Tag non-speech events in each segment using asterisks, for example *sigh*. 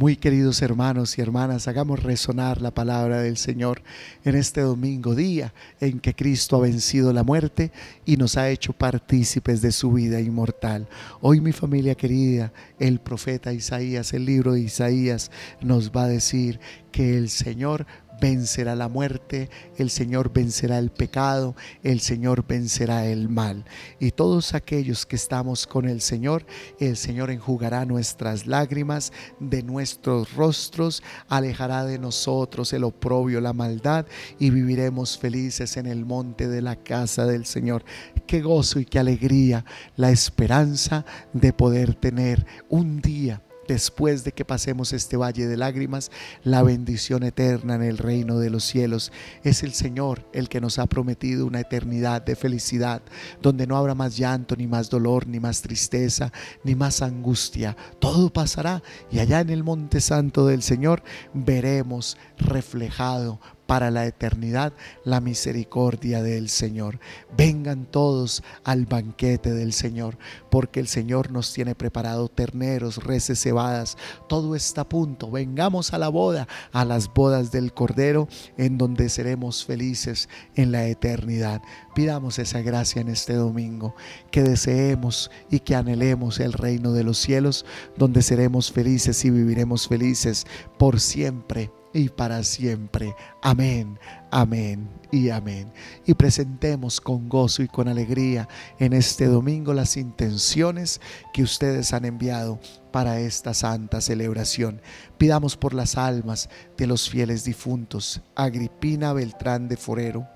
Muy queridos hermanos y hermanas, hagamos resonar la palabra del Señor en este domingo, día en que Cristo ha vencido la muerte y nos ha hecho partícipes de su vida inmortal. Hoy mi familia querida, el profeta Isaías, el libro de Isaías, nos va a decir que el Señor vencerá la muerte, el Señor vencerá el pecado, el Señor vencerá el mal. Y todos aquellos que estamos con el Señor, el Señor enjugará nuestras lágrimas de nuestros rostros, alejará de nosotros el oprobio, la maldad y viviremos felices en el monte de la casa del Señor. Qué gozo y qué alegría la esperanza de poder tener un día después de que pasemos este valle de lágrimas, la bendición eterna en el reino de los cielos. Es el Señor el que nos ha prometido una eternidad de felicidad, donde no habrá más llanto, ni más dolor, ni más tristeza, ni más angustia. Todo pasará y allá en el monte santo del Señor veremos reflejado para la eternidad la misericordia del Señor. Vengan todos al banquete del Señor, porque el Señor nos tiene preparado terneros, reces cebadas, todo está a punto. Vengamos a la boda, a las bodas del Cordero, en donde seremos felices en la eternidad. Pidamos esa gracia en este domingo, que deseemos y que anhelemos el reino de los cielos, donde seremos felices y viviremos felices por siempre y para siempre. Amén, amén y amén. Y presentemos con gozo y con alegría en este domingo las intenciones que ustedes han enviado para esta santa celebración. Pidamos por las almas de los fieles difuntos, Agripina Beltrán de Forero,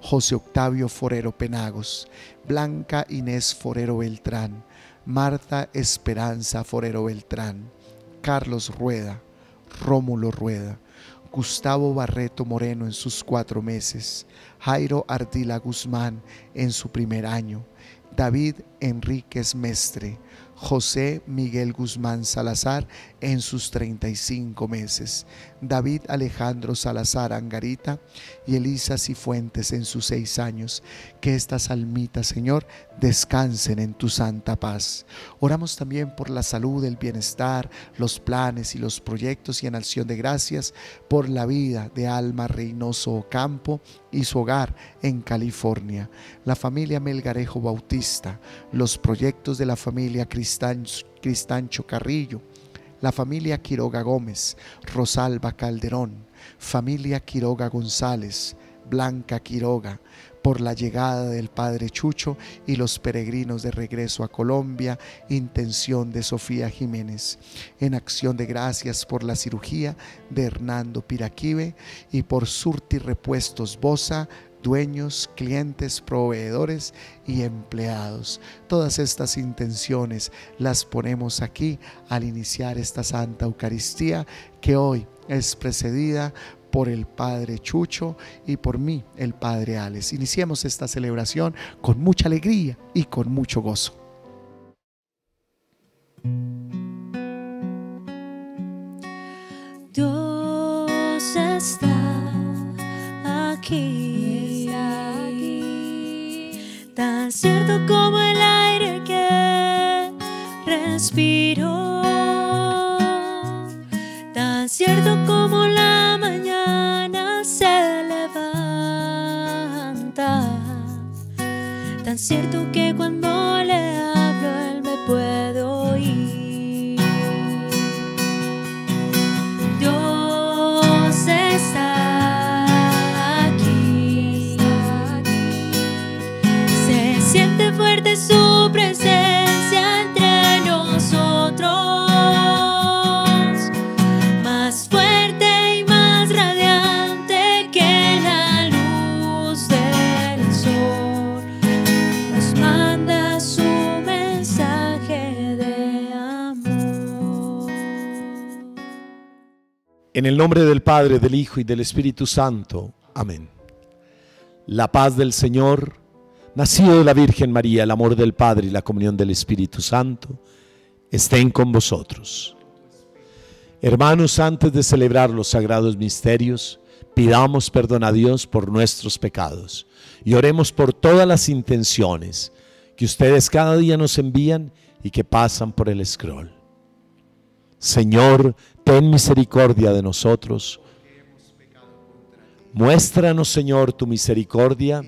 José Octavio Forero Penagos, Blanca Inés Forero Beltrán, Marta Esperanza Forero Beltrán, Carlos Rueda, Rómulo Rueda, Gustavo Barreto Moreno en sus cuatro meses, Jairo Ardila Guzmán en su primer año, David Enríquez Mestre, José Miguel Guzmán Salazar en sus 35 meses, David Alejandro Salazar Angarita y Elisa Cifuentes en sus seis años. Que estas almitas, Señor, descansen en tu santa paz. Oramos también por la salud, el bienestar, los planes y los proyectos y en acción de gracias por la vida de Alma Reynoso Ocampo y su hogar en California, la familia Melgarejo Bautista, los proyectos de la familia Cristancho Carrillo, la familia Quiroga Gómez, Rosalba Calderón, familia Quiroga González, Blanca Quiroga, por la llegada del Padre Chucho y los peregrinos de regreso a Colombia, intención de Sofía Jiménez. En acción de gracias por la cirugía de Hernando Piraquive y por Surti Repuestos Bosa, dueños, clientes, proveedores y empleados. Todas estas intenciones las ponemos aquí al iniciar esta Santa Eucaristía que hoy es precedida por el Padre Chucho y por mí, el Padre Alex. Iniciemos esta celebración con mucha alegría y con mucho gozo. Dios está como el aire que respiro, tan cierto como la mañana se levanta, tan cierto En el nombre del Padre, del Hijo y del Espíritu Santo. Amén. La paz del Señor, nacido de la Virgen María, el amor del Padre y la comunión del Espíritu Santo, estén con vosotros. Hermanos, antes de celebrar los sagrados misterios, pidamos perdón a Dios por nuestros pecados y oremos por todas las intenciones que ustedes cada día nos envían y que pasan por el scroll. Señor, ten misericordia de nosotros. Muéstranos, Señor, tu misericordia.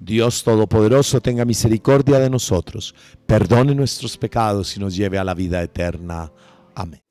Dios Todopoderoso, tenga misericordia de nosotros, perdone nuestros pecados y nos lleve a la vida eterna. Amén.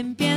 Empieza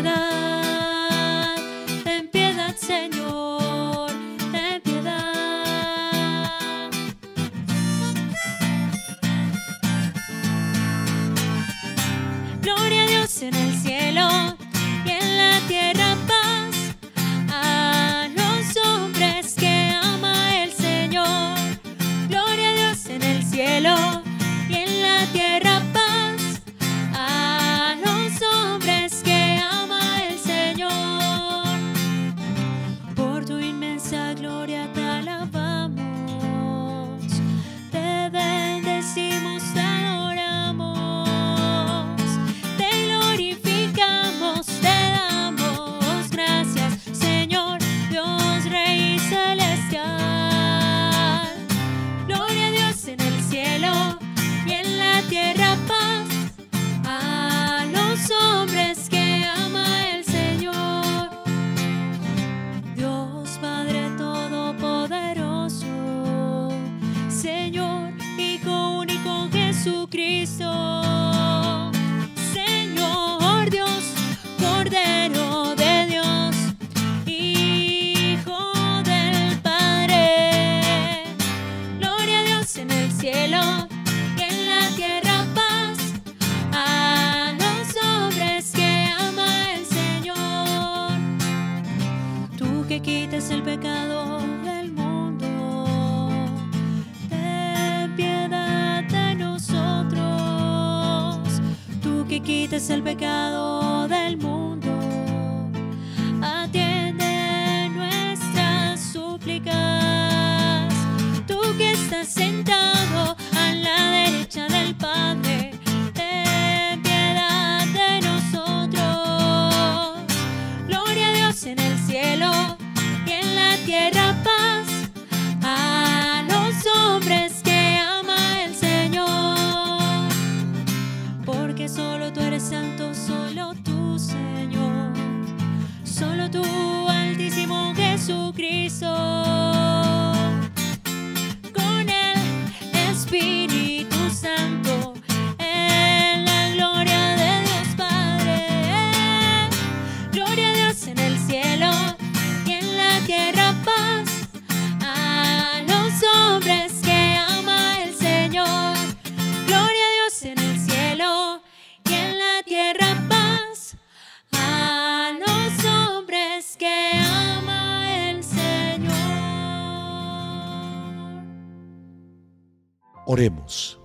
Oremos.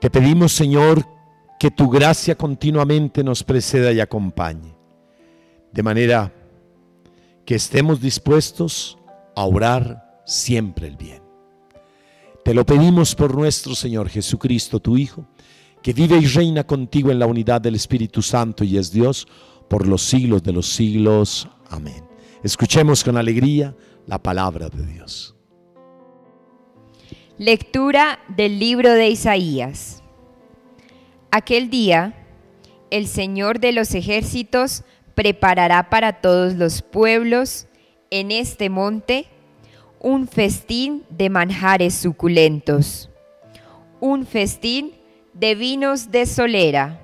Te pedimos, Señor, que tu gracia continuamente nos preceda y acompañe, de manera que estemos dispuestos a orar siempre el bien. Te lo pedimos por nuestro Señor Jesucristo, tu Hijo, que vive y reina contigo en la unidad del Espíritu Santo y es Dios por los siglos de los siglos. Amén. Escuchemos con alegría la palabra de Dios. Lectura del libro de Isaías. Aquel día, el Señor de los ejércitos preparará para todos los pueblos en este monte un festín de manjares suculentos, un festín de vinos de solera,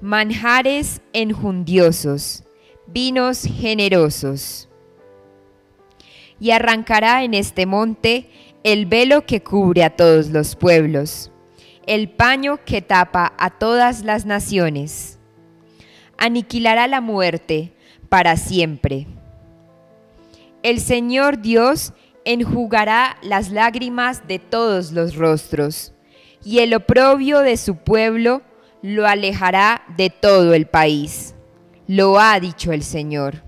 manjares enjundiosos, vinos generosos. Y arrancará en este monte el velo que cubre a todos los pueblos, el paño que tapa a todas las naciones. Aniquilará la muerte para siempre. El Señor Dios enjugará las lágrimas de todos los rostros, y el oprobio de su pueblo lo alejará de todo el país. Lo ha dicho el Señor.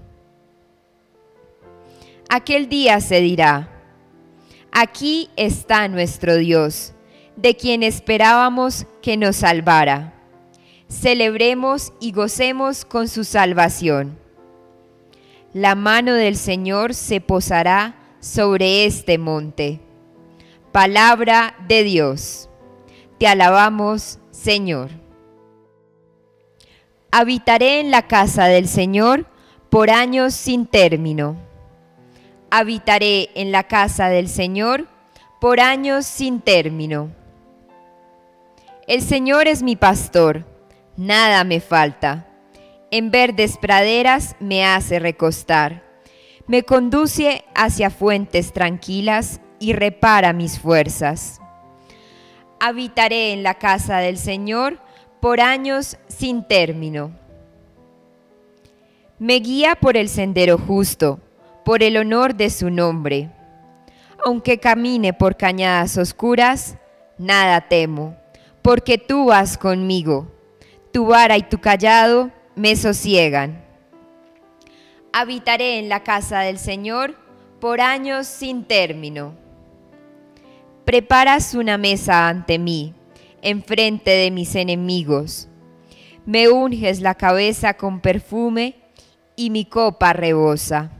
Aquel día se dirá, aquí está nuestro Dios, de quien esperábamos que nos salvara. Celebremos y gocemos con su salvación. La mano del Señor se posará sobre este monte. Palabra de Dios. Te alabamos, Señor. Habitaré en la casa del Señor por años sin término. Habitaré en la casa del Señor por años sin término. El Señor es mi pastor, nada me falta. En verdes praderas me hace recostar me conduce hacia fuentes tranquilas y repara mis fuerzas. Habitaré en la casa del Señor por años sin término. Me guía por el sendero justo, por el honor de su nombre. Aunque camine por cañadas oscuras, nada temo, porque tú vas conmigo. Tu vara y tu callado me sosiegan habitaré en la casa del Señor por años sin término. Preparas una mesa ante mí, enfrente de mis enemigos. Me unges la cabeza con perfume y mi copa rebosa.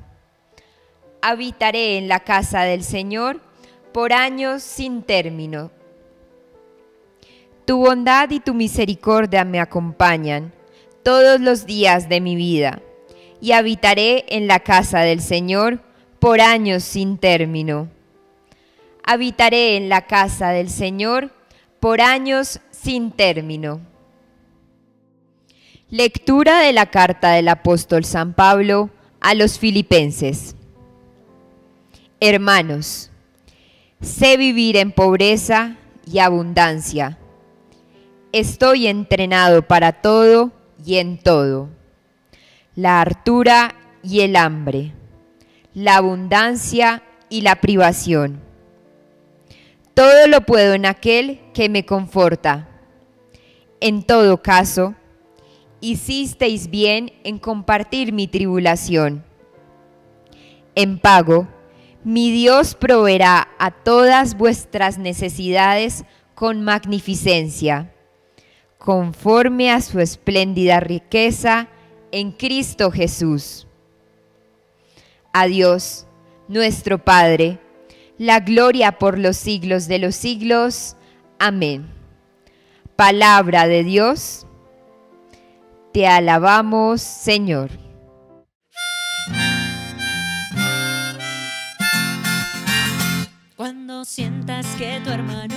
Habitaré en la casa del Señor por años sin término. Tu bondad y tu misericordia me acompañan todos los días de mi vida y habitaré en la casa del Señor por años sin término. Habitaré en la casa del Señor por años sin término. Lectura de la carta del apóstol San Pablo a los filipenses. Hermanos, sé vivir en pobreza y abundancia. Estoy entrenado para todo y en todo la hartura y el hambre, la abundancia y la privación. Todo lo puedo en aquel que me conforta. En todo caso, hicisteis bien en compartir mi tribulación. En pago, mi Dios proveerá a todas vuestras necesidades con magnificencia, conforme a su espléndida riqueza en Cristo Jesús. A Dios, nuestro Padre, la gloria por los siglos de los siglos. Amén. Palabra de Dios, te alabamos, Señor. Sientas que tu hermano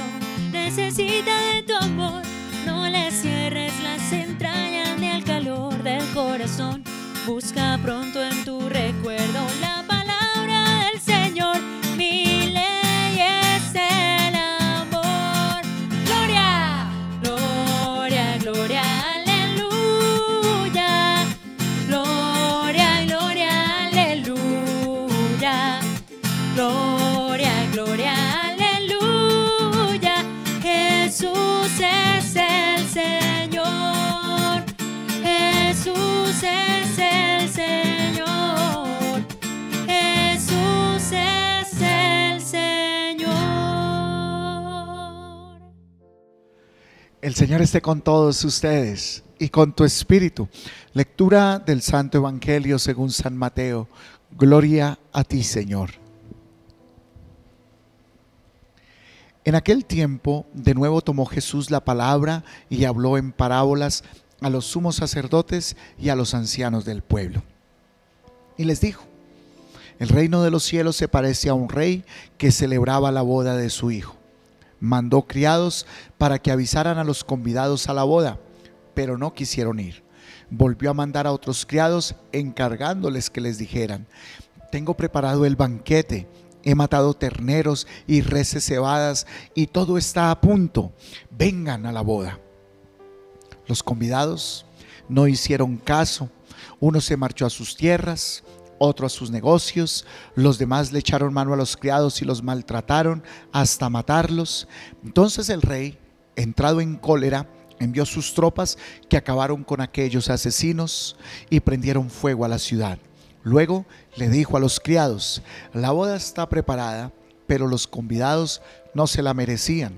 necesita de tu amor, no le cierres las entrañas ni el calor del corazón. Busca pronto en tu recuerdo la palabra del Señor. Mi ley es el amor. Gloria, gloria, gloria, aleluya. Gloria, gloria, aleluya. Gloria, gloria, Señor esté con todos ustedes y con tu espíritu. Lectura del Santo Evangelio según San Mateo. Gloria a ti, Señor. En aquel tiempo, de nuevo tomó Jesús la palabra y habló en parábolas a los sumos sacerdotes y a los ancianos del pueblo. Y les dijo, el reino de los cielos se parece a un rey que celebraba la boda de su hijo. Mandó criados para que avisaran a los convidados a la boda, pero no quisieron ir. Volvió a mandar a otros criados encargándoles que les dijeran, tengo preparado el banquete he matado terneros y reses cebadas y todo está a punto. Vengan a la boda. Los convidados no hicieron caso. Uno se marchó a sus tierras, otro a sus negocios. Los demás le echaron mano a los criados y los maltrataron hasta matarlos. Entonces el rey, entrado en cólera, envió sus tropas que acabaron con aquellos asesinos y prendieron fuego a la ciudad. Luego le dijo a los criados, la boda está preparada, pero los convidados no se la merecían.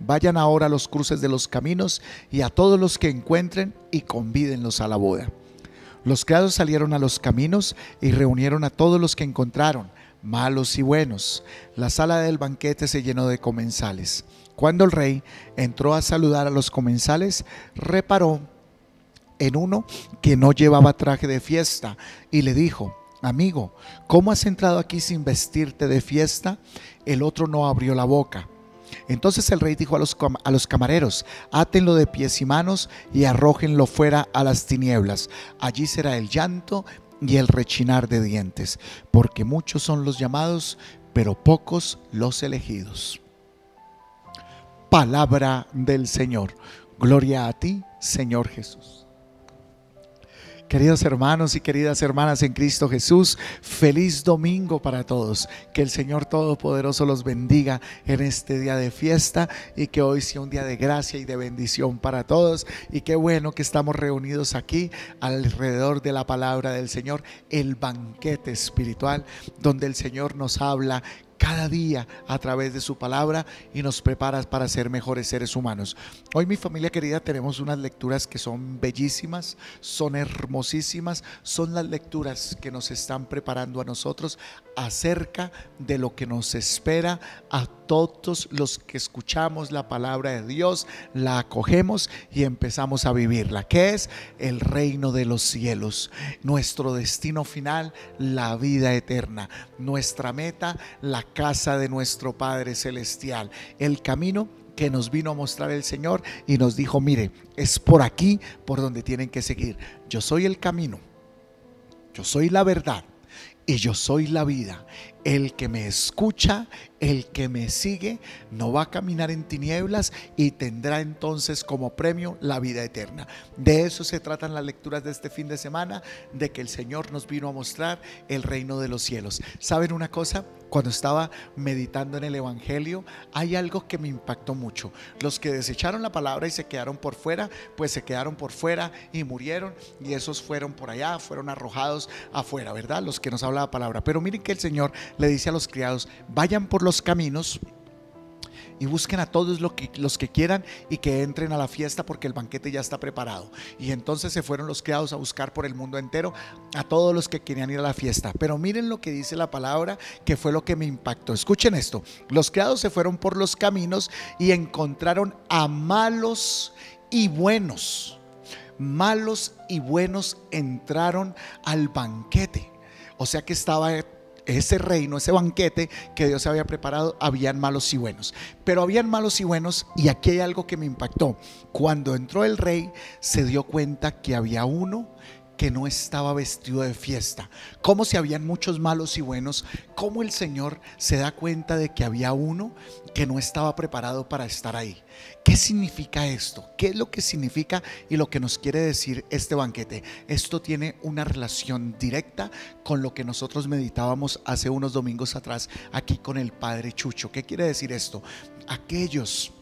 Vayan ahora a los cruces de los caminos y a todos los que encuentren y convídenlos a la boda. Los criados salieron a los caminos y reunieron a todos los que encontraron, malos y buenos. La sala del banquete se llenó de comensales. Cuando el rey entró a saludar a los comensales, reparó en uno que no llevaba traje de fiesta y le dijo, amigo, ¿cómo has entrado aquí sin vestirte de fiesta? El otro no abrió la boca. Entonces el rey dijo a los, a los camareros, átenlo de pies y manos y arrójenlo fuera a las tinieblas. Allí será el llanto y el rechinar de dientes, porque muchos son los llamados, pero pocos los elegidos. Palabra del Señor. Gloria a ti, Señor Jesús. Queridos hermanos y queridas hermanas en Cristo Jesús, feliz domingo para todos. Que el Señor Todopoderoso los bendiga en este día de fiesta y que hoy sea un día de gracia y de bendición para todos. Y qué bueno que estamos reunidos aquí alrededor de la palabra del Señor, el banquete espiritual, donde el Señor nos habla cada día a través de su palabra y nos prepara para ser mejores seres humanos. Hoy mi familia querida tenemos unas lecturas que son bellísimas, son hermosísimas, son las lecturas que nos están preparando a nosotros acerca de lo que nos espera a todos los que escuchamos la palabra de Dios, la acogemos y empezamos a vivirla, que es el reino de los cielos, nuestro destino final, la vida eterna, nuestra meta, la casa de nuestro Padre Celestial, el camino que nos vino a mostrar el Señor y nos dijo, mire, es por aquí por donde tienen que seguir. Yo soy el camino, yo soy la verdad y yo soy la vida. El que me escucha, el que me sigue, no va a caminar en tinieblas y tendrá entonces como premio la vida eterna. De eso se tratan las lecturas de este fin de semana, de que el Señor nos vino a mostrar el reino de los cielos. ¿Saben una cosa? Cuando estaba meditando en el Evangelio, hay algo que me impactó mucho. Los que desecharon la palabra y se quedaron por fuera, pues se quedaron por fuera y murieron y esos fueron por allá, fueron arrojados afuera, ¿verdad? Los que nos habla la palabra. Pero miren que el Señor le dice a los criados, vayan por los caminos y busquen a todos los que, los que quieran y que entren a la fiesta porque el banquete ya está preparado. Y entonces se fueron los criados a buscar por el mundo entero a todos los que querían ir a la fiesta. Pero miren lo que dice la palabra, que fue lo que me impactó. Escuchen esto. Los criados se fueron por los caminos y encontraron a malos y buenos. Malos y buenos entraron al banquete. O sea que estaba ese reino, ese banquete que Dios había preparado, habían malos y buenos. Pero habían malos y buenos y aquí hay algo que me impactó. Cuando entró el rey, se dio cuenta que había uno que no estaba vestido de fiesta. Como si habían muchos malos y buenos, cómo el Señor se da cuenta de que había uno que no estaba preparado para estar ahí. ¿Qué significa esto? ¿Qué es lo que significa y lo que nos quiere decir este banquete? Esto tiene una relación directa con lo que nosotros meditábamos hace unos domingos atrás aquí con el Padre Chucho. ¿Qué quiere decir esto? Aquellos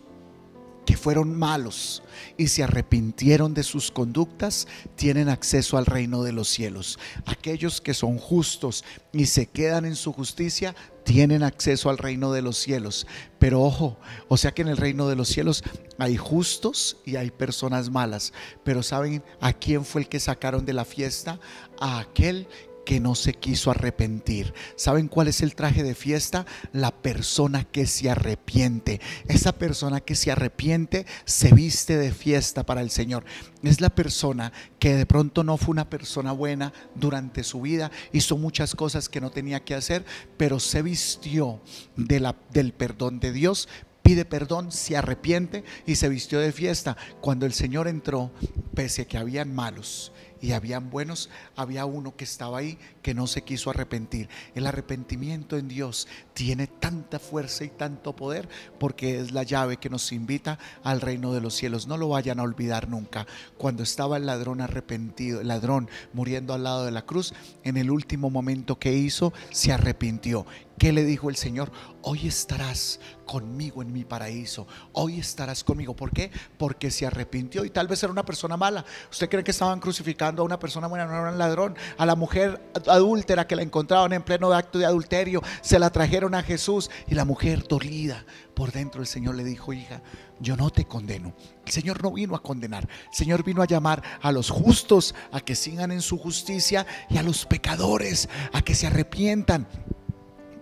que fueron malos y se arrepintieron de sus conductas, tienen acceso al reino de los cielos. Aquellos que son justos y se quedan en su justicia, tienen acceso al reino de los cielos. Pero ojo, o sea que en el reino de los cielos hay justos y hay personas malas. Pero ¿saben a quién fue el que sacaron de la fiesta? A aquel que no se quiso arrepentir. ¿Saben cuál es el traje de fiesta? La persona que se arrepiente. Esa persona que se arrepiente se viste de fiesta para el Señor. Es la persona que de pronto no fue una persona buena durante su vida, hizo muchas cosas que no tenía que hacer, pero se vistió del perdón de Dios, pide perdón, se arrepiente y se vistió de fiesta. Cuando el Señor entró, pese a que habían malos y habían buenos, había uno que estaba ahí que no se quiso arrepentir. El arrepentimiento en Dios tiene tanta fuerza y tanto poder porque es la llave que nos invita al reino de los cielos. No lo vayan a olvidar nunca. Cuando estaba el ladrón arrepentido, el ladrón muriendo al lado de la cruz, en el último momento que hizo, se arrepintió. ¿Qué le dijo el Señor? Hoy estarás conmigo en mi paraíso. Hoy estarás conmigo. ¿Por qué? Porque se arrepintió y tal vez era una persona mala. ¿Usted cree que estaban crucificando a una persona buena? No era un ladrón. A la mujer adúltera que la encontraban en pleno acto de adulterio, se la trajeron a Jesús y la mujer dolida por dentro el Señor le dijo, hija, yo no te condeno. El Señor no vino a condenar. El Señor vino a llamar a los justos a que sigan en su justicia y a los pecadores a que se arrepientan.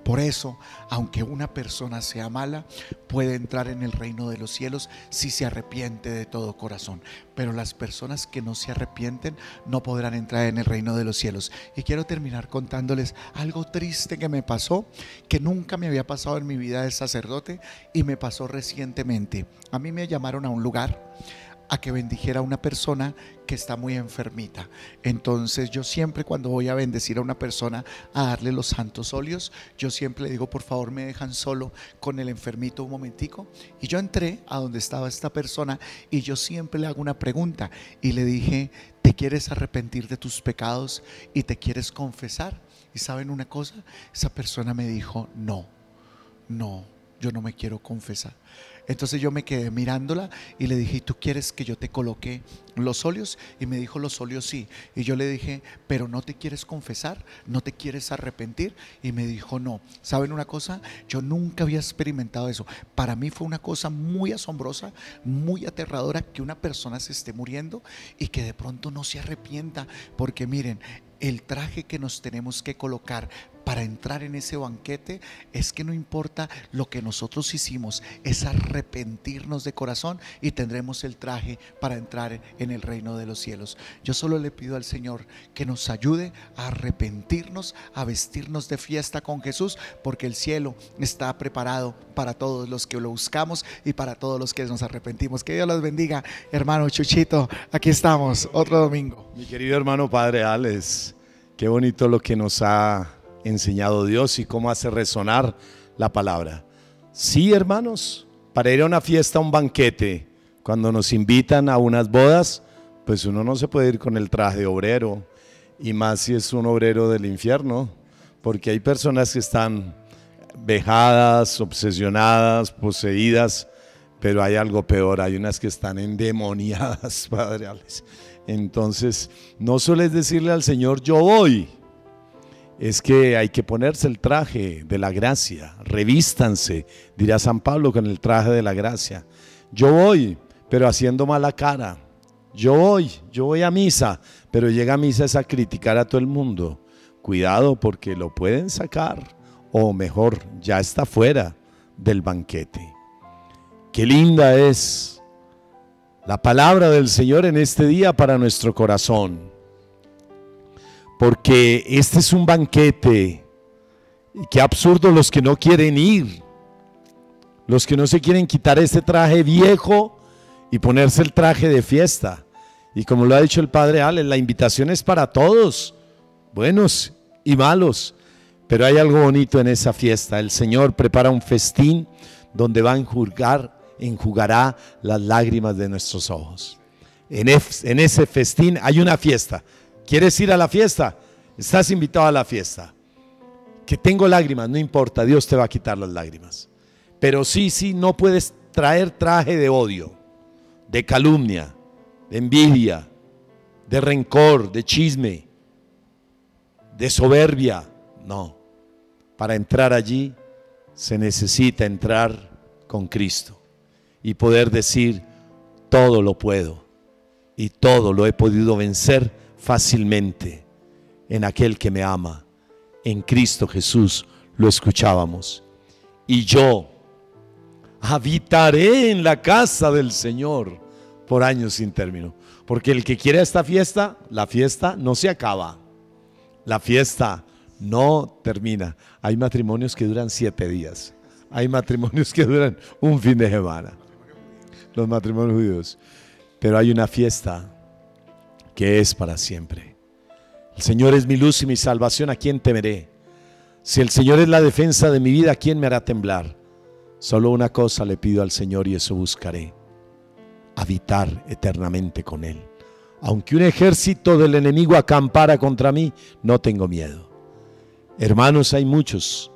Por eso, aunque una persona sea mala, puede entrar en el reino de los cielos si se arrepiente de todo corazón. Pero las personas que no se arrepienten no podrán entrar en el reino de los cielos. Y quiero terminar contándoles algo triste que me pasó, que nunca me había pasado en mi vida de sacerdote y me pasó recientemente. A mí me llamaron a un lugar a que bendijera a una persona que está muy enfermita. Entonces yo siempre cuando voy a bendecir a una persona a darle los santos óleos, yo siempre le digo, por favor me dejan solo con el enfermito un momentico. Y yo entré a donde estaba esta persona y yo siempre le hago una pregunta y le dije, ¿te quieres arrepentir de tus pecados y te quieres confesar? Y saben una cosa, esa persona me dijo, no, no, yo no me quiero confesar. Entonces yo me quedé mirándola y le dije, ¿y tú quieres que yo te coloque los óleos? Y me dijo, los óleos sí. Y yo le dije, ¿pero no te quieres confesar? ¿No te quieres arrepentir? Y me dijo, no. ¿Saben una cosa? Yo nunca había experimentado eso. Para mí fue una cosa muy asombrosa, muy aterradora que una persona se esté muriendo y que de pronto no se arrepienta. Porque miren, el traje que nos tenemos que colocar para entrar en ese banquete es que no importa lo que nosotros hicimos, es arrepentirnos de corazón y tendremos el traje para entrar en el reino de los cielos. Yo solo le pido al Señor que nos ayude a arrepentirnos, a vestirnos de fiesta con Jesús, porque el cielo está preparado para todos los que lo buscamos y para todos los que nos arrepentimos. Que Dios los bendiga, hermano Chuchito. Aquí estamos, otro domingo. Mi querido hermano Padre Alex, qué bonito lo que nos ha enseñado Dios y cómo hace resonar la palabra. Sí, hermanos, para ir a una fiesta, a un banquete, cuando nos invitan a unas bodas, pues uno no se puede ir con el traje obrero, y más si es un obrero del infierno, porque hay personas que están vejadas, obsesionadas, poseídas, pero hay algo peor, hay unas que están endemoniadas, *laughs* Padre. Entonces, no sueles decirle al Señor, yo voy, es que hay que ponerse el traje de la gracia, revístanse, dirá San Pablo con el traje de la gracia. Yo voy, pero haciendo mala cara. Yo voy, yo voy a misa, pero llega a misa es a criticar a todo el mundo. Cuidado porque lo pueden sacar, o mejor, ya está fuera del banquete. Qué linda es la palabra del Señor en este día para nuestro corazón porque este es un banquete. Y qué absurdo los que no quieren ir, los que no se quieren quitar este traje viejo y ponerse el traje de fiesta. Y como lo ha dicho el padre Ale, la invitación es para todos, buenos y malos. Pero hay algo bonito en esa fiesta. El Señor prepara un festín donde va a enjugar, enjugará las lágrimas de nuestros ojos. En ese festín hay una fiesta. ¿Quieres ir a la fiesta? Estás invitado a la fiesta. Que tengo lágrimas, no importa, Dios te va a quitar las lágrimas. Pero sí, sí, no puedes traer traje de odio, de calumnia, de envidia, de rencor, de chisme, de soberbia. No. Para entrar allí se necesita entrar con Cristo y poder decir, todo lo puedo y todo lo he podido vencer fácilmente en aquel que me ama. En Cristo Jesús lo escuchábamos. Y yo habitaré en la casa del Señor por años sin término. Porque el que quiere esta fiesta, la fiesta no se acaba. La fiesta no termina. Hay matrimonios que duran siete días. Hay matrimonios que duran un fin de semana. Los matrimonios judíos. Pero hay una fiesta que es para siempre. El Señor es mi luz y mi salvación, ¿a quién temeré? Si el Señor es la defensa de mi vida, ¿a quién me hará temblar? Solo una cosa le pido al Señor y eso buscaré, habitar eternamente con Él. Aunque un ejército del enemigo acampara contra mí, no tengo miedo. Hermanos, hay muchos,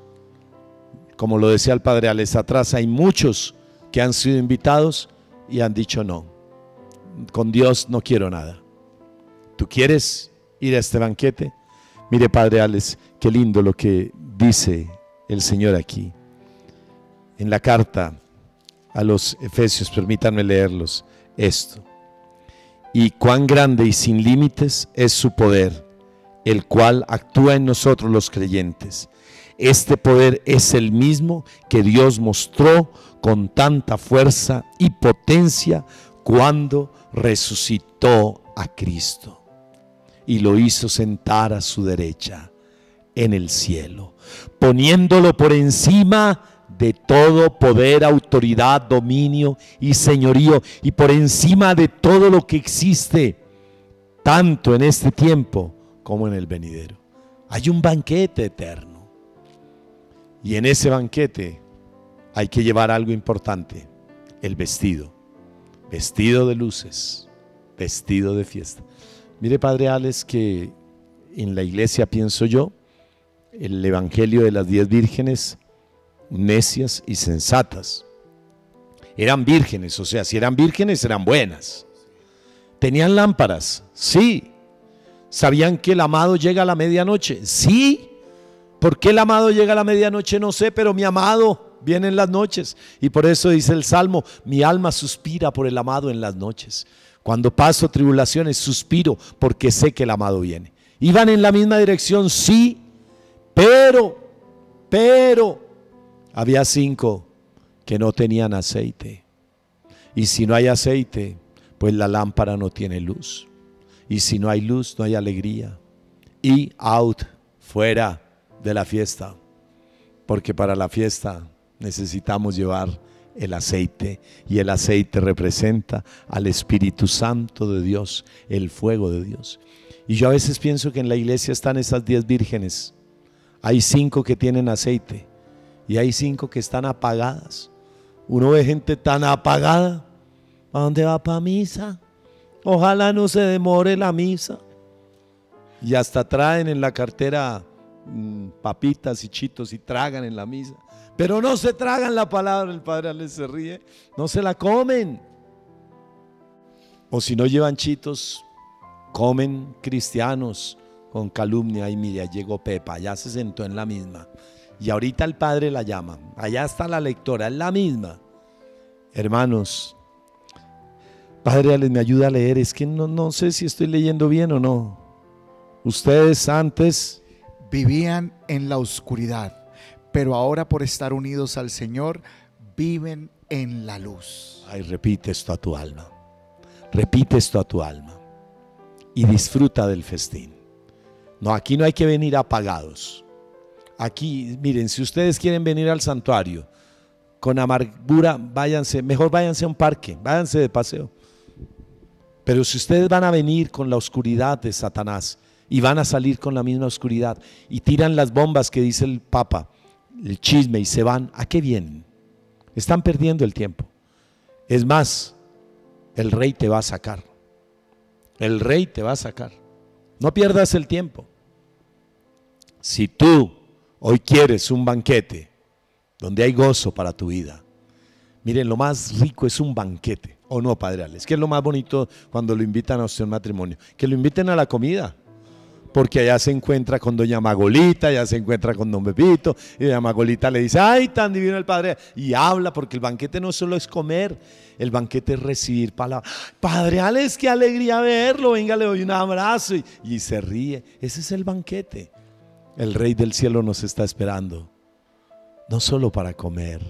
como lo decía el Padre Alex atrás, hay muchos que han sido invitados y han dicho no. Con Dios no quiero nada. ¿Tú quieres ir a este banquete? Mire, Padre Alex, qué lindo lo que dice el Señor aquí. En la carta a los Efesios, permítanme leerlos, esto. Y cuán grande y sin límites es su poder, el cual actúa en nosotros los creyentes. Este poder es el mismo que Dios mostró con tanta fuerza y potencia cuando resucitó a Cristo y lo hizo sentar a su derecha en el cielo, poniéndolo por encima de todo poder, autoridad, dominio y señorío, y por encima de todo lo que existe, tanto en este tiempo como en el venidero. Hay un banquete eterno. Y en ese banquete hay que llevar algo importante, el vestido. Vestido de luces, vestido de fiesta. Mire, Padre Alex, que en la iglesia pienso yo, el Evangelio de las diez vírgenes, necias y sensatas. Eran vírgenes, o sea, si eran vírgenes eran buenas. Tenían lámparas, sí. ¿Sabían que el amado llega a la medianoche? Sí. ¿Por qué el amado llega a la medianoche? No sé, pero mi amado viene en las noches. Y por eso dice el Salmo, mi alma suspira por el amado en las noches. Cuando paso tribulaciones, suspiro porque sé que el amado viene. Iban en la misma dirección, sí, pero, pero, había cinco que no tenían aceite. Y si no hay aceite, pues la lámpara no tiene luz. Y si no hay luz, no hay alegría. Y out, fuera de la fiesta. Porque para la fiesta necesitamos llevar el aceite y el aceite representa al Espíritu Santo de Dios, el fuego de Dios. Y yo a veces pienso que en la iglesia están esas diez vírgenes. Hay cinco que tienen aceite y hay cinco que están apagadas. Uno ve gente tan apagada. ¿A dónde va para misa? Ojalá no se demore la misa. Y hasta traen en la cartera mm, papitas y chitos y tragan en la misa. Pero no se tragan la palabra, el Padre les se ríe, no se la comen. O si no llevan chitos, comen cristianos con calumnia. Y mira, llegó Pepa, ya se sentó en la misma. Y ahorita el Padre la llama. Allá está la lectora, es la misma. Hermanos, Padre, les me ayuda a leer. Es que no, no sé si estoy leyendo bien o no. Ustedes antes Vivían en la oscuridad, pero ahora por estar unidos al Señor, viven en la luz. Ay, repite esto a tu alma. Repite esto a tu alma. Y disfruta del festín. No, aquí no hay que venir apagados. Aquí, miren, si ustedes quieren venir al santuario con amargura, váyanse, mejor váyanse a un parque, váyanse de paseo. Pero si ustedes van a venir con la oscuridad de Satanás y van a salir con la misma oscuridad y tiran las bombas que dice el Papa, el chisme y se van, ¿a qué vienen? Están perdiendo el tiempo. Es más, el rey te va a sacar. El rey te va a sacar. No pierdas el tiempo. Si tú hoy quieres un banquete donde hay gozo para tu vida, miren, lo más rico es un banquete, ¿o no, Padre Alex? ¿Qué es lo más bonito cuando lo invitan a usted a matrimonio? Que lo inviten a la comida porque allá se encuentra con doña Magolita, allá se encuentra con don Bebito, y doña Magolita le dice, ay, tan divino el Padre, y habla, porque el banquete no solo es comer, el banquete es recibir palabras. Padre Alex, qué alegría verlo, venga, le doy un abrazo, y, y se ríe. Ese es el banquete. El Rey del Cielo nos está esperando, no solo para comer,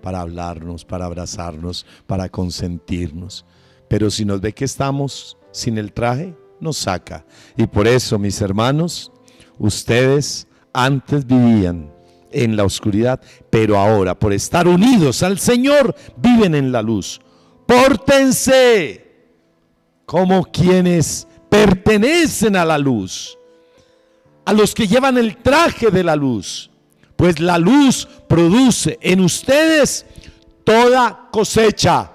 para hablarnos, para abrazarnos, para consentirnos, pero si nos ve que estamos sin el traje, nos saca. Y por eso, mis hermanos, ustedes antes vivían en la oscuridad, pero ahora, por estar unidos al Señor, viven en la luz. Pórtense como quienes pertenecen a la luz, a los que llevan el traje de la luz, pues la luz produce en ustedes toda cosecha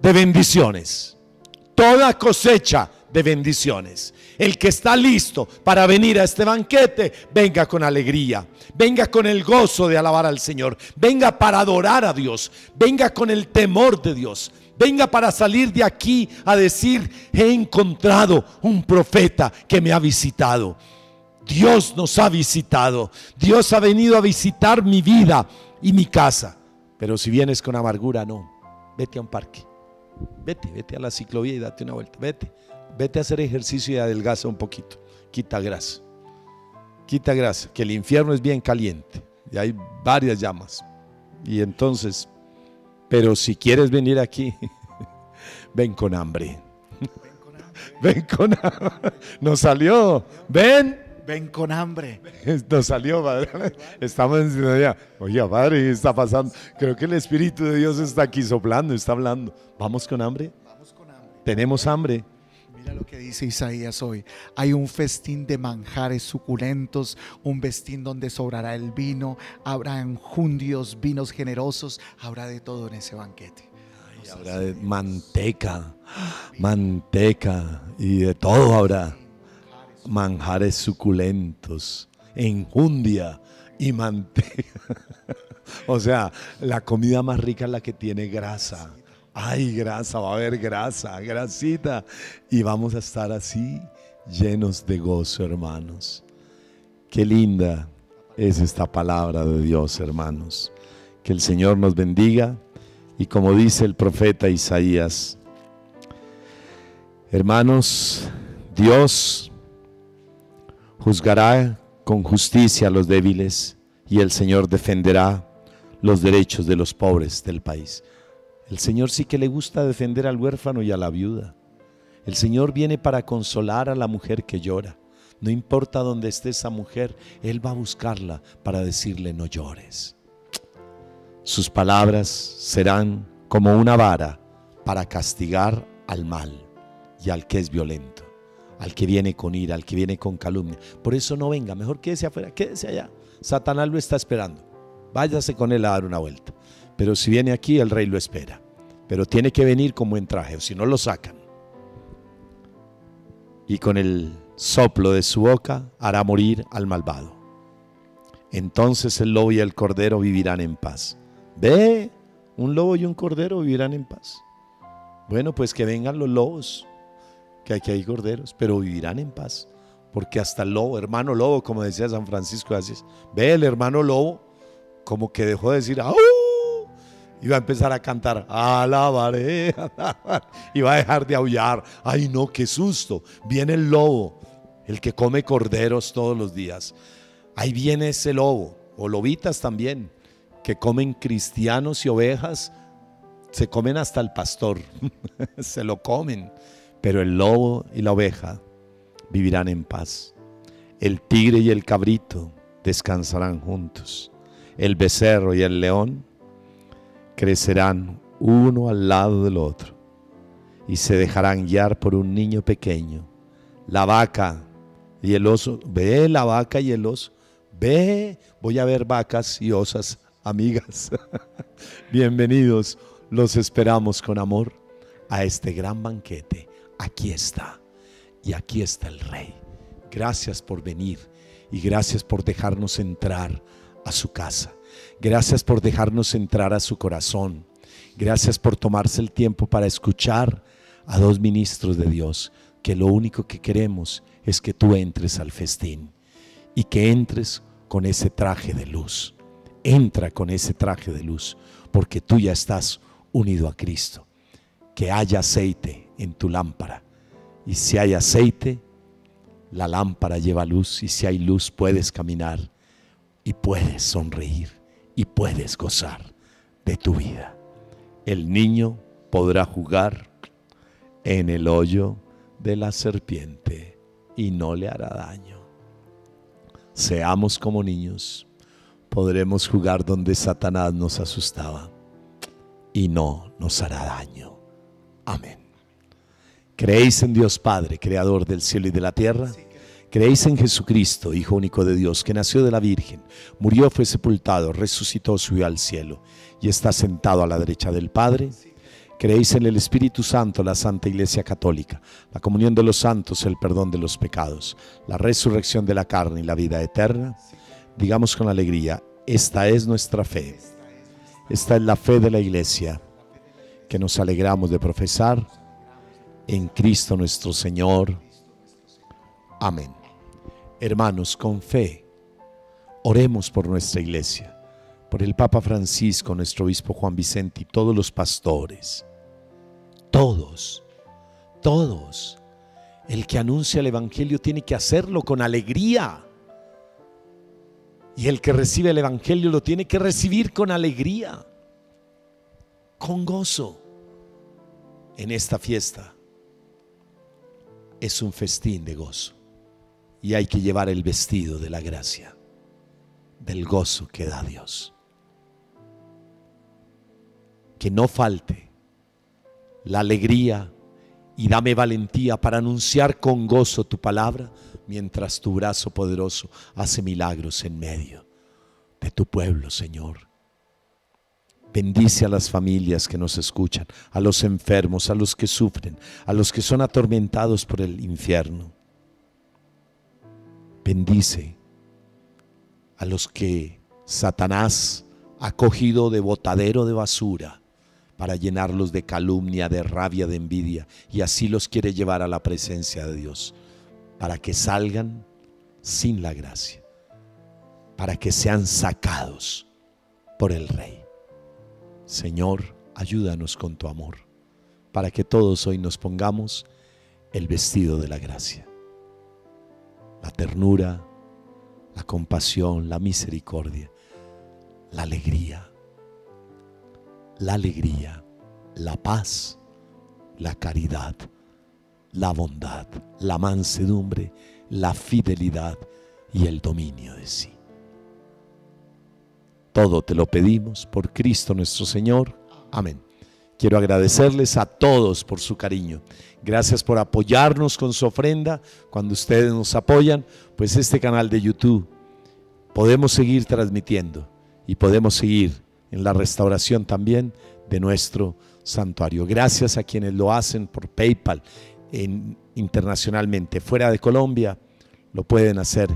de bendiciones, toda cosecha de bendiciones. El que está listo para venir a este banquete, venga con alegría, venga con el gozo de alabar al Señor, venga para adorar a Dios, venga con el temor de Dios, venga para salir de aquí a decir, he encontrado un profeta que me ha visitado. Dios nos ha visitado, Dios ha venido a visitar mi vida y mi casa. Pero si vienes con amargura, no, vete a un parque, vete, vete a la ciclovía y date una vuelta, vete vete a hacer ejercicio y adelgaza un poquito. Quita grasa. Quita grasa, que el infierno es bien caliente y hay varias llamas. Y entonces, pero si quieres venir aquí, *laughs* ven con hambre. *laughs* *laughs* Ven con hambre. Nos salió. Ven. Ven con hambre. Nos salió, padre. Estamos en sintonía. Oye, padre, ¿qué está pasando? Creo que el Espíritu de Dios está aquí soplando, está hablando. ¿Vamos con hambre? Vamos con hambre. Tenemos hambre. Mira lo que dice Isaías hoy. Hay un festín de manjares suculentos, un festín donde sobrará el vino, habrá enjundios, vinos generosos, habrá de todo en ese banquete. Y habrá de manteca, manteca y de todo habrá. Manjares suculentos, enjundia y manteca. *laughs* O sea, la comida más rica es la que tiene grasa. Ay, grasa, va a haber grasa, grasita. Y vamos a estar así, llenos de gozo, hermanos. Qué linda es esta palabra de Dios, hermanos. Que el Señor nos bendiga. Y como dice el profeta Isaías, hermanos, Dios juzgará con justicia a los débiles y el Señor defenderá los derechos de los pobres del país. El Señor sí que le gusta defender al huérfano y a la viuda. El Señor viene para consolar a la mujer que llora. No importa dónde esté esa mujer, Él va a buscarla para decirle no llores. Sus palabras serán como una vara para castigar al mal y al que es violento, al que viene con ira, al que viene con calumnia. Por eso no venga, mejor quédese afuera, quédese allá. Satanás lo está esperando. Váyase con él a dar una vuelta. Pero si viene aquí, el rey lo espera. Pero tiene que venir con buen traje, o si no lo sacan. Y con el soplo de su boca hará morir al malvado. Entonces el lobo y el cordero vivirán en paz. Ve, un lobo y un cordero vivirán en paz. Bueno, pues que vengan los lobos, que aquí hay corderos, pero vivirán en paz. Porque hasta el lobo, hermano lobo, como decía San Francisco de Asís, ve el hermano lobo, como que dejó de decir, ¡au! Iba a empezar a cantar, *laughs* alabaré. Y va a dejar de aullar. Ay, no, qué susto. Viene el lobo, el que come corderos todos los días. Ahí viene ese lobo, o lobitas también, que comen cristianos y ovejas. Se comen hasta el pastor, *laughs* se lo comen. Pero el lobo y la oveja vivirán en paz. El tigre y el cabrito descansarán juntos. El becerro y el león crecerán uno al lado del otro y se dejarán guiar por un niño pequeño. La vaca y el oso, ve la vaca y el oso, ve, voy a ver vacas y osas, amigas. *laughs* Bienvenidos, los esperamos con amor a este gran banquete. Aquí está, y aquí está el rey. Gracias por venir y gracias por dejarnos entrar a su casa. Gracias por dejarnos entrar a su corazón. Gracias por tomarse el tiempo para escuchar a dos ministros de Dios, que lo único que queremos es que tú entres al festín y que entres con ese traje de luz. Entra con ese traje de luz, porque tú ya estás unido a Cristo. Que haya aceite en tu lámpara. Y si hay aceite, la lámpara lleva luz y si hay luz puedes caminar y puedes sonreír y puedes gozar de tu vida. El niño podrá jugar en el hoyo de la serpiente y no le hará daño. Seamos como niños, podremos jugar donde Satanás nos asustaba y no nos hará daño. Amén. ¿Creéis en Dios Padre, creador del cielo y de la tierra? ¿Creéis en Jesucristo, Hijo único de Dios, que nació de la Virgen, murió, fue sepultado, resucitó, subió al cielo y está sentado a la derecha del Padre? ¿Creéis en el Espíritu Santo, la Santa Iglesia Católica, la comunión de los santos, el perdón de los pecados, la resurrección de la carne y la vida eterna? Digamos con alegría, esta es nuestra fe. Esta es la fe de la Iglesia que nos alegramos de profesar en Cristo nuestro Señor. Amén. Hermanos, con fe, oremos por nuestra iglesia, por el Papa Francisco, nuestro obispo Juan Vicente y todos los pastores. Todos, todos. El que anuncia el Evangelio tiene que hacerlo con alegría. Y el que recibe el Evangelio lo tiene que recibir con alegría, con gozo en esta fiesta. Es un festín de gozo y hay que llevar el vestido de la gracia, del gozo que da Dios. Que no falte la alegría y dame valentía para anunciar con gozo tu palabra mientras tu brazo poderoso hace milagros en medio de tu pueblo, Señor. Bendice a las familias que nos escuchan, a los enfermos, a los que sufren, a los que son atormentados por el infierno. Bendice a los que Satanás ha cogido de botadero de basura para llenarlos de calumnia, de rabia, de envidia, y así los quiere llevar a la presencia de Dios, para que salgan sin la gracia, para que sean sacados por el Rey. Señor, ayúdanos con tu amor, para que todos hoy nos pongamos el vestido de la gracia. La ternura, la compasión, la misericordia, la alegría, la alegría, la paz, la caridad, la bondad, la mansedumbre, la fidelidad y el dominio de sí. Todo te lo pedimos por Cristo nuestro Señor. Amén. Quiero agradecerles a todos por su cariño. Gracias por apoyarnos con su ofrenda. Cuando ustedes nos apoyan, pues este canal de YouTube podemos seguir transmitiendo y podemos seguir en la restauración también de nuestro santuario. Gracias a quienes lo hacen por PayPal internacionalmente. Fuera de Colombia lo pueden hacer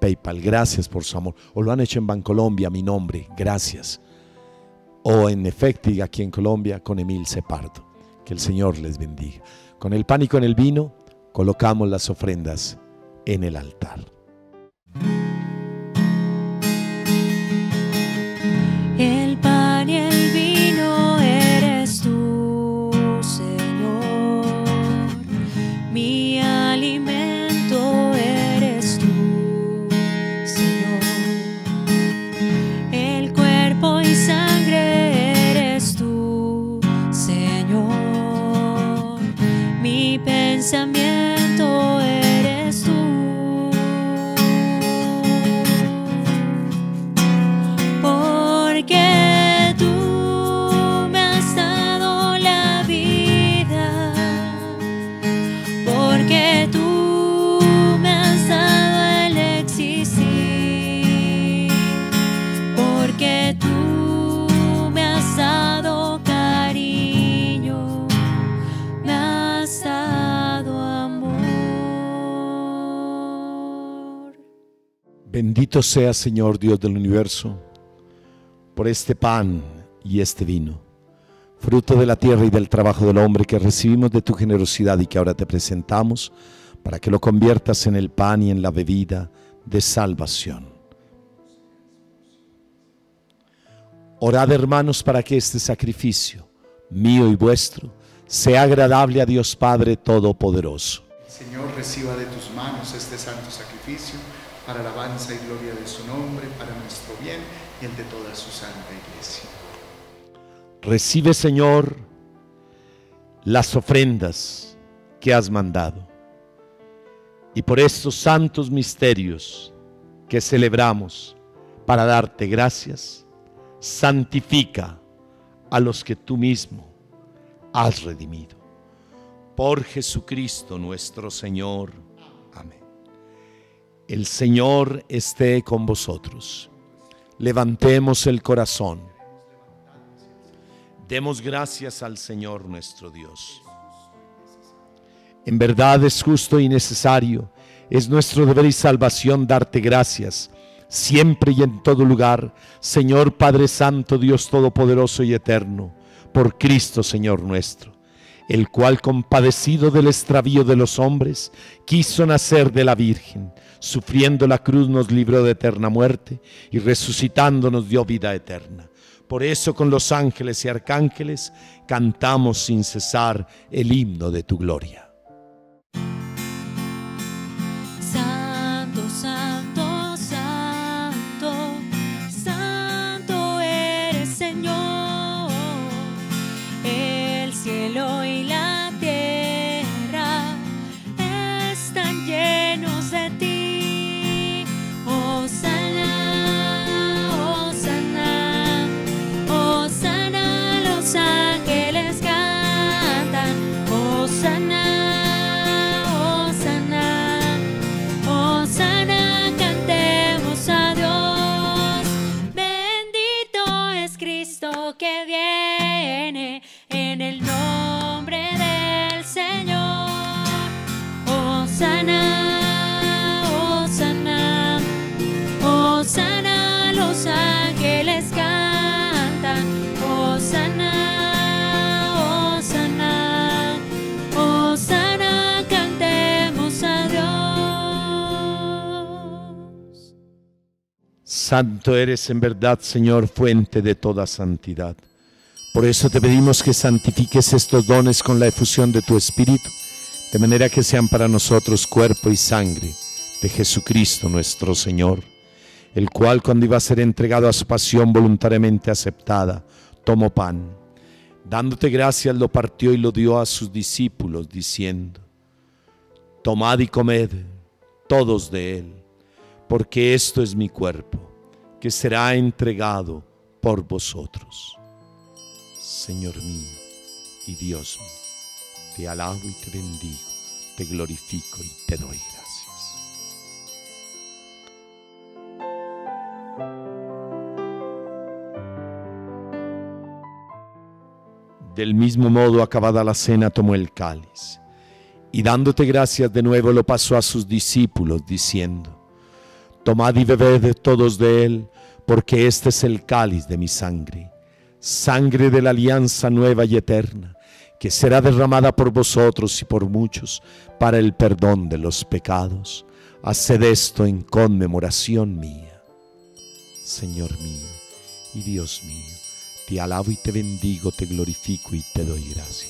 PayPal. Gracias por su amor. O lo han hecho en Bancolombia, mi nombre. Gracias. O en Efecti, aquí en Colombia, con Emil Separdo. Que el Señor les bendiga. Con el pan y con el vino, colocamos las ofrendas en el altar. Sea, Señor Dios del universo, por este pan y este vino, fruto de la tierra y del trabajo del hombre que recibimos de tu generosidad y que ahora te presentamos, para que lo conviertas en el pan y en la bebida de salvación. Orad, hermanos, para que este sacrificio, mío y vuestro, sea agradable a Dios Padre Todopoderoso. Señor, reciba de tus manos este santo sacrificio para alabanza y gloria de su nombre, para nuestro bien y el de toda su santa iglesia. Recibe, Señor, las ofrendas que has mandado. Y por estos santos misterios que celebramos para darte gracias, santifica a los que tú mismo has redimido. Por Jesucristo nuestro Señor. El Señor esté con vosotros. Levantemos el corazón. Demos gracias al Señor nuestro Dios. En verdad es justo y necesario, es nuestro deber y salvación darte gracias, siempre y en todo lugar, Señor Padre Santo, Dios Todopoderoso y Eterno, por Cristo Señor nuestro, el cual compadecido del extravío de los hombres, quiso nacer de la Virgen, sufriendo la cruz nos libró de eterna muerte y resucitando nos dio vida eterna. Por eso con los ángeles y arcángeles cantamos sin cesar el himno de tu gloria. Santo eres en verdad, Señor, fuente de toda santidad. Por eso te pedimos que santifiques estos dones con la efusión de tu Espíritu, de manera que sean para nosotros cuerpo y sangre de Jesucristo nuestro Señor, el cual cuando iba a ser entregado a su pasión voluntariamente aceptada, tomó pan. Dándote gracias, lo partió y lo dio a sus discípulos, diciendo, Tomad y comed todos de él, porque esto es mi cuerpo, que será entregado por vosotros. Señor mío y Dios mío, te alabo y te bendigo, te glorifico y te doy gracias. Del mismo modo, acabada la cena, tomó el cáliz y dándote gracias de nuevo lo pasó a sus discípulos, diciendo, Tomad y bebed todos de él, porque este es el cáliz de mi sangre, sangre de la alianza nueva y eterna, que será derramada por vosotros y por muchos para el perdón de los pecados. Haced esto en conmemoración mía. Señor mío y Dios mío, te alabo y te bendigo, te glorifico y te doy gracias.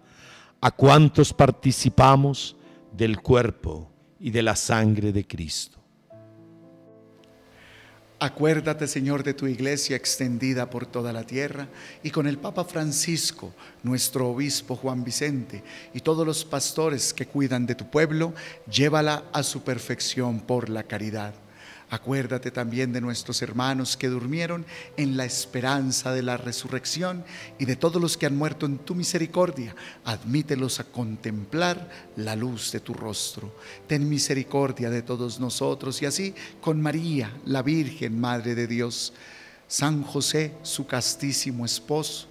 a cuantos participamos del cuerpo y de la sangre de Cristo. Acuérdate, Señor, de tu iglesia extendida por toda la tierra y con el Papa Francisco, nuestro obispo Juan Vicente y todos los pastores que cuidan de tu pueblo, llévala a su perfección por la caridad. Acuérdate también de nuestros hermanos que durmieron en la esperanza de la resurrección y de todos los que han muerto en tu misericordia. Admítelos a contemplar la luz de tu rostro. Ten misericordia de todos nosotros y así con María, la Virgen, Madre de Dios, San José, su castísimo esposo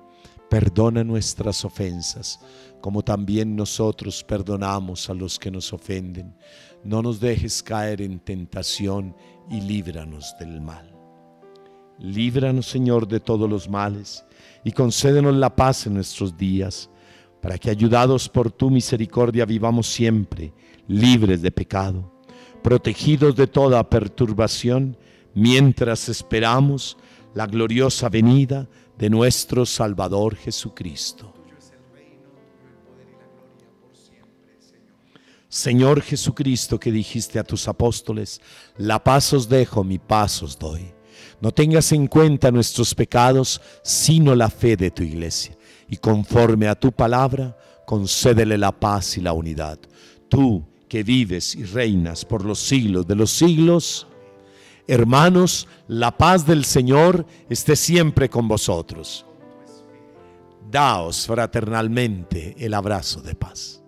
perdona nuestras ofensas, como también nosotros perdonamos a los que nos ofenden. No nos dejes caer en tentación y líbranos del mal. Líbranos, Señor, de todos los males y concédenos la paz en nuestros días, para que, ayudados por tu misericordia, vivamos siempre libres de pecado, protegidos de toda perturbación, mientras esperamos la gloriosa venida de nuestro Salvador Jesucristo. Señor Jesucristo, que dijiste a tus apóstoles, la paz os dejo, mi paz os doy. No tengas en cuenta nuestros pecados, sino la fe de tu iglesia. Y conforme a tu palabra, concédele la paz y la unidad. Tú que vives y reinas por los siglos de los siglos, hermanos, la paz del Señor esté siempre con vosotros. Daos fraternalmente el abrazo de paz.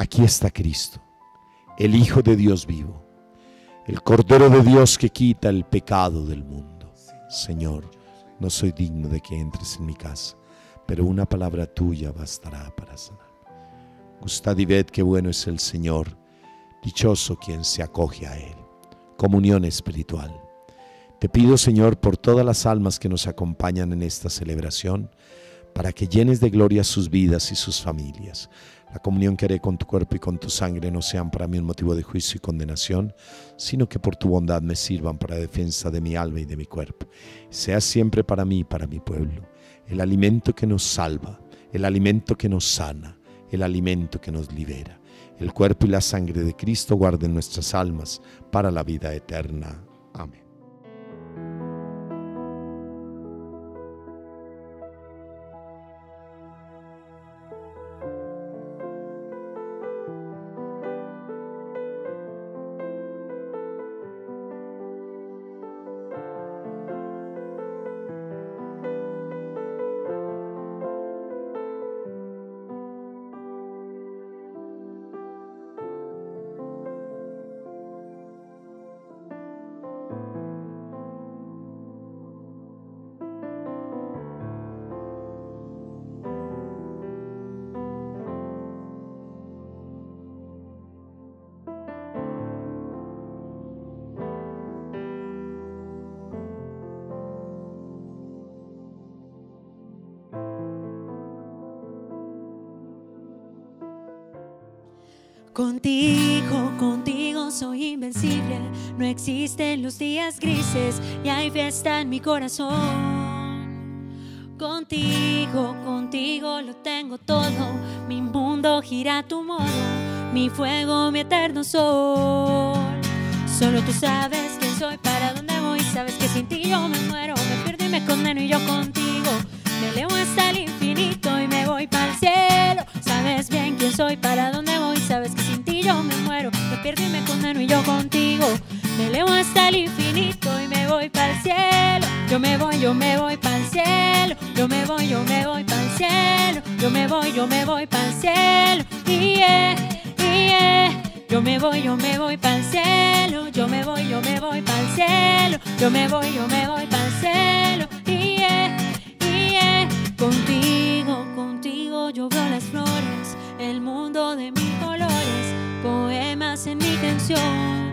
Aquí está Cristo, el Hijo de Dios vivo, el Cordero de Dios que quita el pecado del mundo. Señor, no soy digno de que entres en mi casa, pero una palabra tuya bastará para sanar. Gustad y ved qué bueno es el Señor, dichoso quien se acoge a Él. Comunión espiritual. Te pido, Señor, por todas las almas que nos acompañan en esta celebración, para que llenes de gloria sus vidas y sus familias. La comunión que haré con tu cuerpo y con tu sangre no sean para mí un motivo de juicio y condenación, sino que por tu bondad me sirvan para defensa de mi alma y de mi cuerpo. Sea siempre para mí y para mi pueblo el alimento que nos salva, el alimento que nos sana, el alimento que nos libera. El cuerpo y la sangre de Cristo guarden nuestras almas para la vida eterna. Amén. Soy invencible. No existen los días grises y hay fiesta en mi corazón. Contigo, contigo lo tengo todo. Mi mundo gira a tu modo. Mi fuego, mi eterno sol. Solo tú sabes quién soy, para dónde voy. Sabes que sin ti yo me muero. Me pierdo y me condeno y yo contigo. Me elevo Sabes bien quién soy, para dónde voy. Sabes que sin ti yo me muero. Me pierdo y me condeno y yo contigo. Me elevo hasta el infinito y me voy para el cielo. Yo me voy, yo me voy para el cielo. Yo me voy, yo me voy para el cielo. Yo me voy, yo me voy para el cielo. Y yeah, yeah, Yo me voy, yo me voy para el cielo. Yo me voy, yo me voy para el cielo. Yo me voy, yo me voy para el cielo. Y yeah, yeah. Contigo, contigo yo veo las flores. El mundo de mil colores. Poemas en mi canción.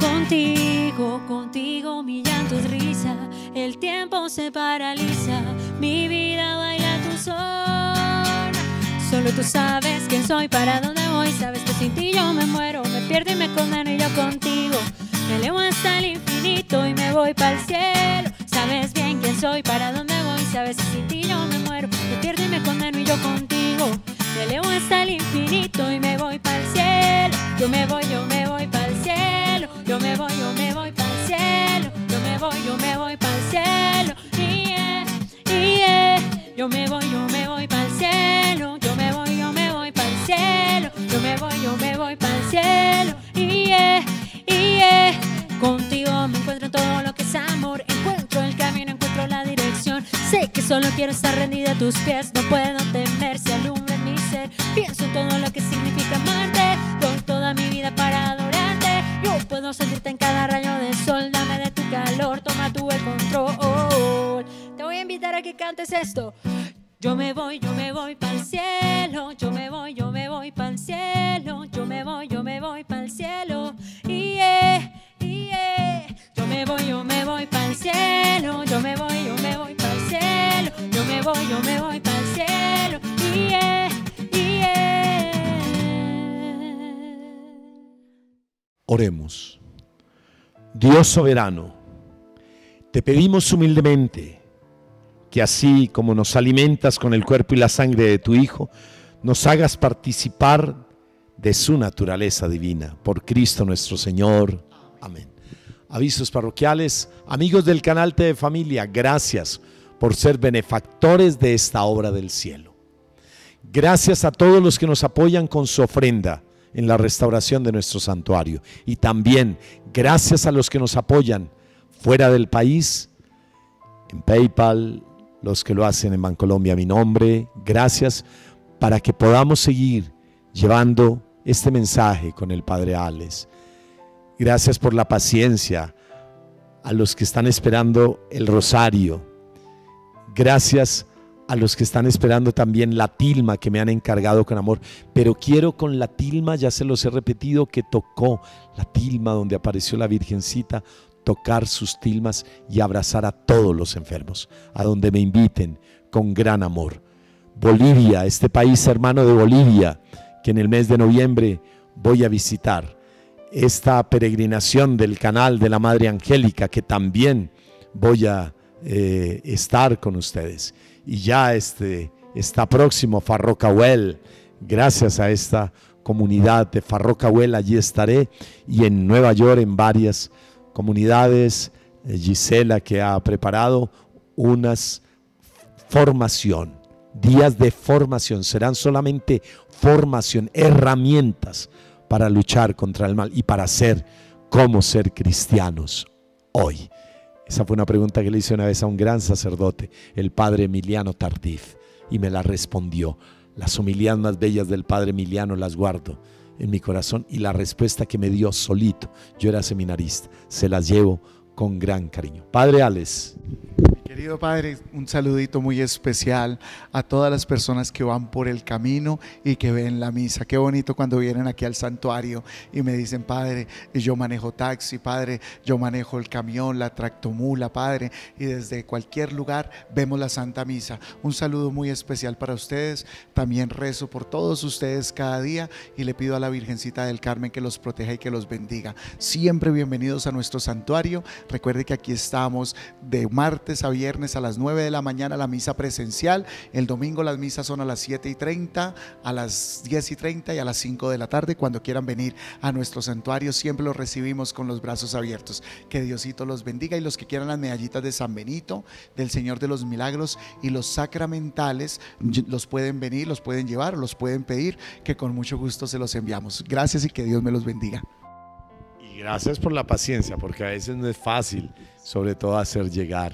Contigo, contigo mi llanto es risa, el tiempo se paraliza, mi vida baila tu son. Solo tú sabes quién soy, para dónde voy, sabes que sin ti yo me muero, me pierdo y me condeno y yo contigo. Me elevo hasta el y me voy para el cielo. Sabes bien quién soy, para dónde voy, sabes que sin ti yo me muero, me pierdo y me condeno y yo contigo. Me elevo hasta el infinito y me voy para el cielo. Yo me voy, yo me voy para el cielo. Yo me voy, yo me voy para el cielo. Yo me voy, yo me voy para el cielo. Yeah, yeah. Yo me voy, yo me voy para el cielo. Yo me voy, yo me voy para el cielo. Yo me voy, yo me voy para el cielo. Quiero estar rendida a tus pies. No puedo temer si alumbra mi ser. Pienso en todo lo que significa amarte. Doy toda mi vida para adorarte. Yo puedo sentirte en cada rayo de sol. Dame de tu calor, toma tú el control. Te voy a invitar a que cantes esto. Yo me voy, yo me voy para el cielo. Yo me voy, yo me voy para el cielo. Yo me voy, yo me voy para el cielo. Y yeah. Yo me voy, yo me voy para el cielo. Yo me voy, yo me voy para el cielo. Yo me voy, para el cielo. Oremos. Dios soberano, te pedimos humildemente que así como nos alimentas con el cuerpo y la sangre de tu Hijo, nos hagas participar de su naturaleza divina. Por Cristo nuestro Señor. Amén. Avisos parroquiales, amigos del canal de Familia, gracias por ser benefactores de esta obra del cielo. Gracias a todos los que nos apoyan con su ofrenda en la restauración de nuestro santuario. Y también gracias a los que nos apoyan fuera del país, en PayPal, los que lo hacen en Bancolombia mi nombre. Gracias para que podamos seguir llevando este mensaje con el Padre Alex. Gracias por la paciencia a los que están esperando el rosario. Gracias a los que están esperando también la tilma que me han encargado con amor. Pero quiero con la tilma, ya se los he repetido, que tocó la tilma donde apareció la Virgencita, tocar sus tilmas y abrazar a todos los enfermos, a donde me inviten con gran amor. Bolivia, este país hermano de Bolivia, que en el mes de noviembre voy a visitar. Esta peregrinación del canal de la Madre Angélica, que también voy a eh, estar con ustedes. Y ya este, está próximo Farrocahuel. Gracias a esta comunidad de Farrocahuel, allí estaré. Y en Nueva York, en varias comunidades, eh, Gisela que ha preparado unas formación, días de formación, serán solamente formación, herramientas para luchar contra el mal y para ser como ser cristianos hoy. Esa fue una pregunta que le hice una vez a un gran sacerdote, el padre Emiliano Tardif, y me la respondió. Las homilías más bellas del padre Emiliano las guardo en mi corazón y la respuesta que me dio solito, yo era seminarista, se las llevo con gran cariño. Padre Alex. Querido Padre, un saludito muy especial a todas las personas que van por el camino y que ven la misa. Qué bonito cuando vienen aquí al santuario y me dicen, Padre, yo manejo taxi, Padre, yo manejo el camión, la tractomula, Padre, y desde cualquier lugar vemos la Santa Misa. Un saludo muy especial para ustedes. También rezo por todos ustedes cada día y le pido a la Virgencita del Carmen que los proteja y que los bendiga. Siempre bienvenidos a nuestro santuario. Recuerde que aquí estamos de martes a viernes a las 9 de la mañana la misa presencial. El domingo las misas son a las 7 y 30, a las 10 y 30 y a las 5 de la tarde. Cuando quieran venir a nuestro santuario, siempre los recibimos con los brazos abiertos. Que Diosito los bendiga y los que quieran las medallitas de San Benito, del Señor de los Milagros y los sacramentales, los pueden venir, los pueden llevar, los pueden pedir, que con mucho gusto se los enviamos. Gracias y que Dios me los bendiga. Y gracias por la paciencia, porque a veces no es fácil, sobre todo hacer llegar.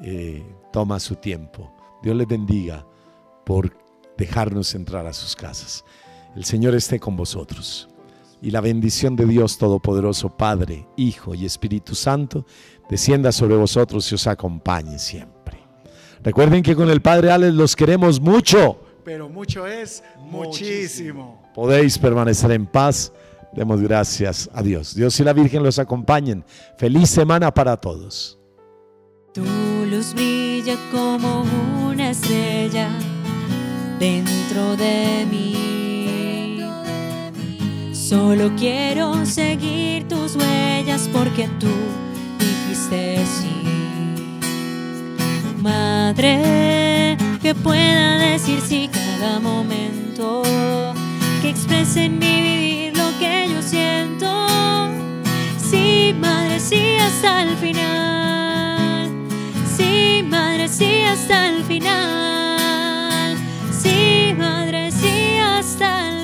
Eh, toma su tiempo. Dios les bendiga por dejarnos entrar a sus casas. El Señor esté con vosotros. y la bendición de Dios Todopoderoso, Padre, Hijo y Espíritu Santo, descienda sobre vosotros y os acompañe siempre. Recuerden que con el Padre Alex los queremos mucho. Pero mucho es muchísimo. Podéis permanecer en paz. Demos gracias a Dios. Dios y la Virgen los acompañen. Feliz semana para todos. Tu luz brilla como una estrella dentro de mí. Solo quiero seguir tus huellas porque tú dijiste sí. Madre, que pueda decir sí cada momento, que exprese en mi vivir siento. Sí, madre, sí, hasta el final. Sí, madre, sí, hasta el final. Sí, madre, sí, hasta el final.